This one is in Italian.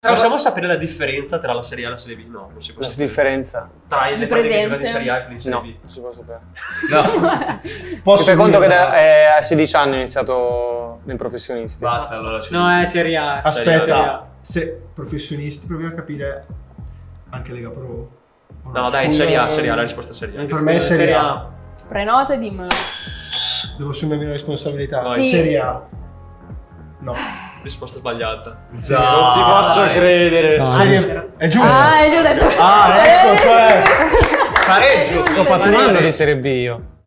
Possiamo sapere la differenza tra la Serie A e la Serie B? No, non si può La sapere. differenza? Tra le Di partite che giocano in? Serie A e quelle in Serie No, B. non si può sapere. No, Posso Ti fai conto che da- eh, a 16 anni ho iniziato nei professionisti. basta allora. ci- No, è Serie A. Serie A. Aspetta, se professionisti, proviamo a capire anche Lega Pro. o No, dai, Serie A, Serie A, la A. risposta è Serie A. Per me è Serie A. Prenota e dimmelo. Devo assumermi la responsabilità. Vai. Sì. Serie A. No. Risposta sbagliata. Dai. Non ci posso credere. No. Serie È giusto. Ah, già detto. Ah, ecco, cioè. Pareggio. Ho fatto un giusto. anno di Serie B io.